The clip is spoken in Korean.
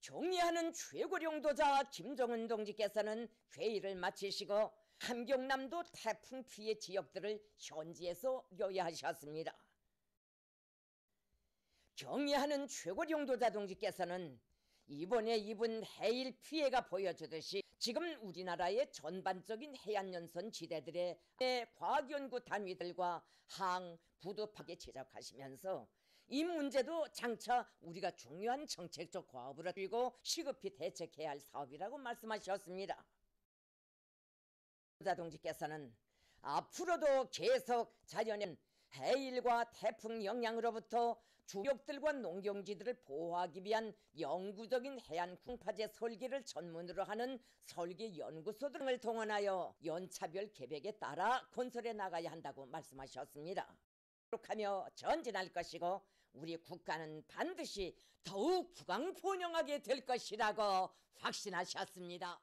경리하는 최고령도자 김정은 동지께서는 회의를 마치시고 함경남도 태풍 피해 지역들을 현지에서 요야하셨습니다. 경리하는 최고령도자 동지께서는 이번에 입은 해일 피해가 보여주듯이 지금 우리나라의 전반적인 해안연선 지대들의 과학연구 단위들과 항, 부두파게 지적하시면서 이 문제도 장차 우리가 중요한 정책적 과업으로 들고 시급히 대책해야 할 사업이라고 말씀하셨습니다. 자동지께서는 앞으로도 계속 자연인 해일과 태풍 영향으로부터 주력들과 농경지들을 보호하기 위한 영구적인 해안 쿵파제 설계를 전문으로 하는 설계 연구소 등을 동원하여 연차별 계획에 따라 건설해 나가야 한다고 말씀하셨습니다. 하며 전진할 것이고 우리 국가는 반드시 더욱 부강본영하게 될 것이라고 확신하셨습니다.